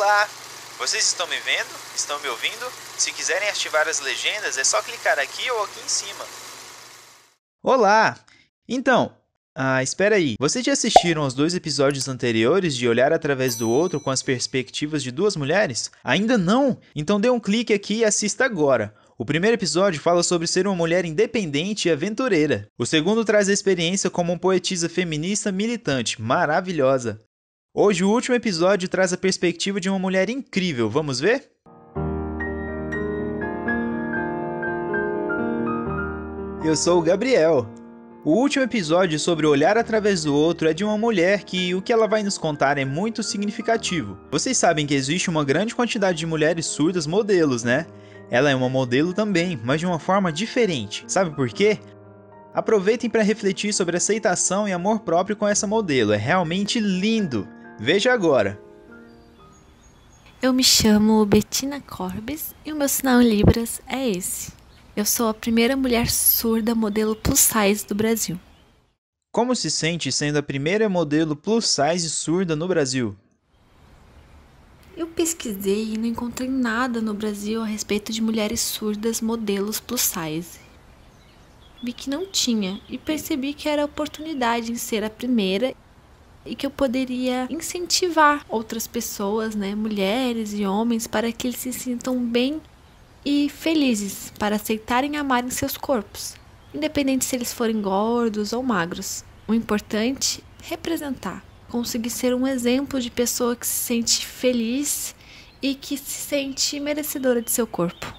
Olá! Vocês estão me vendo? Estão me ouvindo? Se quiserem ativar as legendas, é só clicar aqui ou aqui em cima. Olá! Então, ah, espera aí. Vocês já assistiram aos dois episódios anteriores de Olhar através do Outro com as perspectivas de duas mulheres? Ainda não? Então dê um clique aqui e assista agora. O primeiro episódio fala sobre ser uma mulher independente e aventureira. O segundo traz a experiência como uma poetisa feminista militante, maravilhosa. Hoje, o último episódio traz a perspectiva de uma mulher incrível. Vamos ver? Eu sou o Gabriel. O último episódio sobre olhar através do outro é de uma mulher que o que ela vai nos contar é muito significativo. Vocês sabem que existe uma grande quantidade de mulheres surdas modelos, né? Ela é uma modelo também, mas de uma forma diferente. Sabe por quê? Aproveitem para refletir sobre aceitação e amor próprio com essa modelo. É realmente lindo. Veja agora. Eu me chamo Bettina Corbes e o meu sinal em Libras é esse. Eu sou a primeira mulher surda modelo plus size do Brasil. Como se sente sendo a primeira modelo plus size surda no Brasil? Eu pesquisei e não encontrei nada no Brasil a respeito de mulheres surdas modelos plus size. Vi que não tinha e percebi que era oportunidade em ser a primeira e que eu poderia incentivar outras pessoas, né, mulheres e homens, para que eles se sintam bem e felizes, para aceitarem e amarem seus corpos, independente se eles forem gordos ou magros. O importante é representar conseguir ser um exemplo de pessoa que se sente feliz e que se sente merecedora de seu corpo.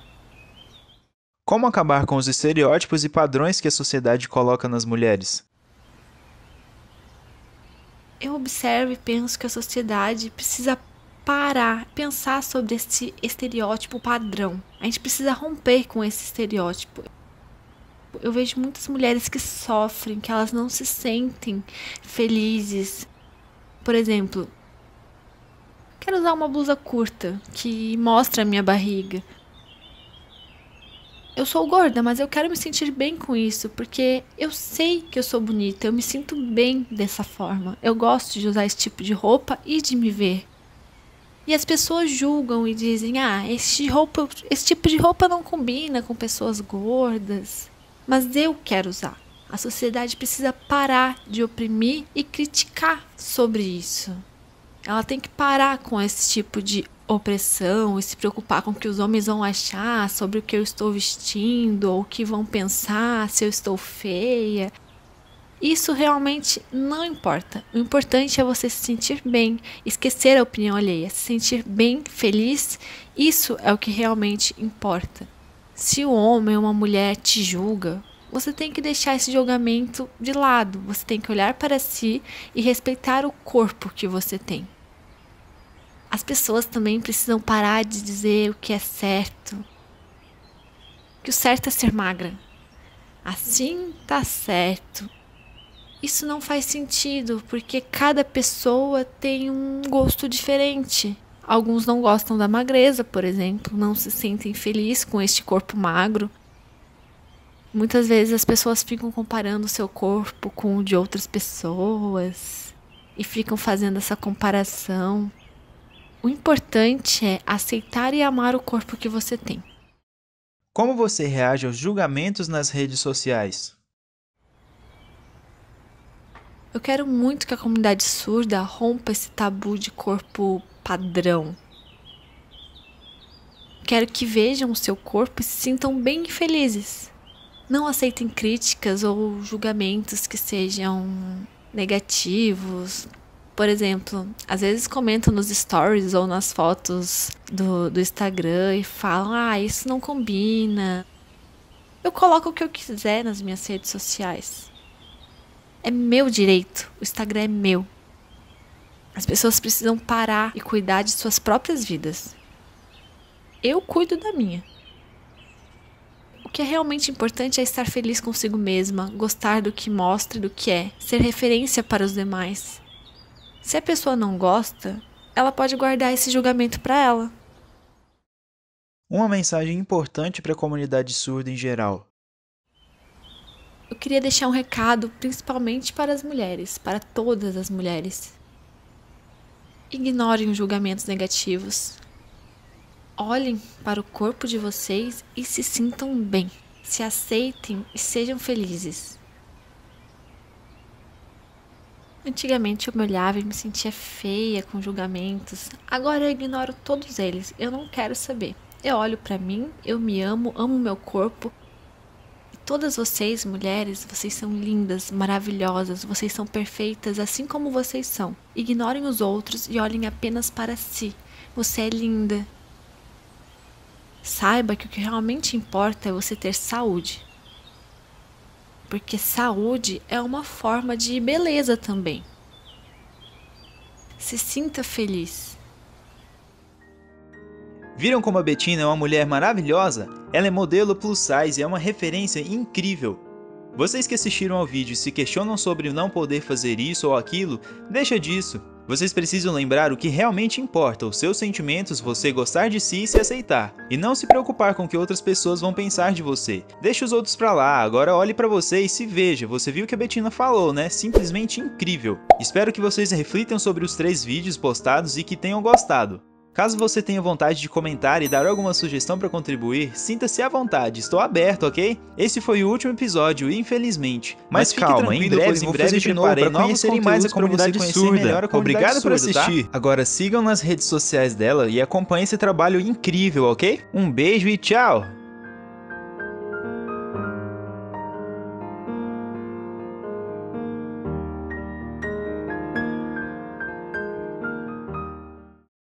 Como acabar com os estereótipos e padrões que a sociedade coloca nas mulheres? Eu observo e penso que a sociedade precisa parar, pensar sobre esse estereótipo padrão. A gente precisa romper com esse estereótipo. Eu vejo muitas mulheres que sofrem, que elas não se sentem felizes, por exemplo, quero usar uma blusa curta que mostra a minha barriga. Eu sou gorda, mas eu quero me sentir bem com isso, porque eu sei que eu sou bonita, eu me sinto bem dessa forma. Eu gosto de usar esse tipo de roupa e de me ver. E as pessoas julgam e dizem: "Ah, esse roupa, esse tipo de roupa não combina com pessoas gordas". Mas eu quero usar. A sociedade precisa parar de oprimir e criticar sobre isso. Ela tem que parar com esse tipo de opressão e se preocupar com o que os homens vão achar sobre o que eu estou vestindo ou o que vão pensar se eu estou feia. Isso realmente não importa. O importante é você se sentir bem, esquecer a opinião alheia, se sentir bem, feliz. Isso é o que realmente importa. Se o homem ou uma mulher te julga você tem que deixar esse julgamento de lado. Você tem que olhar para si e respeitar o corpo que você tem. As pessoas também precisam parar de dizer o que é certo. Que o certo é ser magra. Assim tá certo. Isso não faz sentido, porque cada pessoa tem um gosto diferente. Alguns não gostam da magreza, por exemplo, não se sentem felizes com este corpo magro. Muitas vezes as pessoas ficam comparando o seu corpo com o de outras pessoas e ficam fazendo essa comparação. O importante é aceitar e amar o corpo que você tem. Como você reage aos julgamentos nas redes sociais? Eu quero muito que a comunidade surda rompa esse tabu de corpo padrão. Quero que vejam o seu corpo e se sintam bem felizes. Não aceitem críticas ou julgamentos que sejam negativos. Por exemplo, às vezes comentam nos stories ou nas fotos do, do Instagram e falam: ah, isso não combina. Eu coloco o que eu quiser nas minhas redes sociais. É meu direito, o Instagram é meu. As pessoas precisam parar e cuidar de suas próprias vidas. Eu cuido da minha que é realmente importante é estar feliz consigo mesma, gostar do que mostra e do que é, ser referência para os demais. Se a pessoa não gosta, ela pode guardar esse julgamento para ela. Uma mensagem importante para a comunidade surda em geral. Eu queria deixar um recado principalmente para as mulheres, para todas as mulheres. Ignorem os julgamentos negativos. Olhem para o corpo de vocês e se sintam bem. Se aceitem e sejam felizes. Antigamente eu me olhava e me sentia feia com julgamentos. Agora eu ignoro todos eles. Eu não quero saber. Eu olho para mim, eu me amo, amo meu corpo. E todas vocês, mulheres, vocês são lindas, maravilhosas, vocês são perfeitas assim como vocês são. Ignorem os outros e olhem apenas para si. Você é linda. Saiba que o que realmente importa é você ter saúde. Porque saúde é uma forma de beleza também. Se sinta feliz. Viram como a Bettina é uma mulher maravilhosa? Ela é modelo plus size e é uma referência incrível. Vocês que assistiram ao vídeo e se questionam sobre não poder fazer isso ou aquilo, deixa disso. Vocês precisam lembrar o que realmente importa, os seus sentimentos, você gostar de si e se aceitar. E não se preocupar com o que outras pessoas vão pensar de você. Deixa os outros pra lá, agora olhe pra você e se veja. Você viu o que a Bettina falou, né? Simplesmente incrível. Espero que vocês reflitam sobre os três vídeos postados e que tenham gostado. Caso você tenha vontade de comentar e dar alguma sugestão para contribuir, sinta-se à vontade, estou aberto, ok? Esse foi o último episódio, infelizmente. Mas, Mas calma, em breve, em breve de novo para conhecerem mais a comunidade surda. Melhor a comunidade Obrigado surda, por tá? assistir. Tá? Agora sigam nas redes sociais dela e acompanhem esse trabalho incrível, ok? Um beijo e tchau!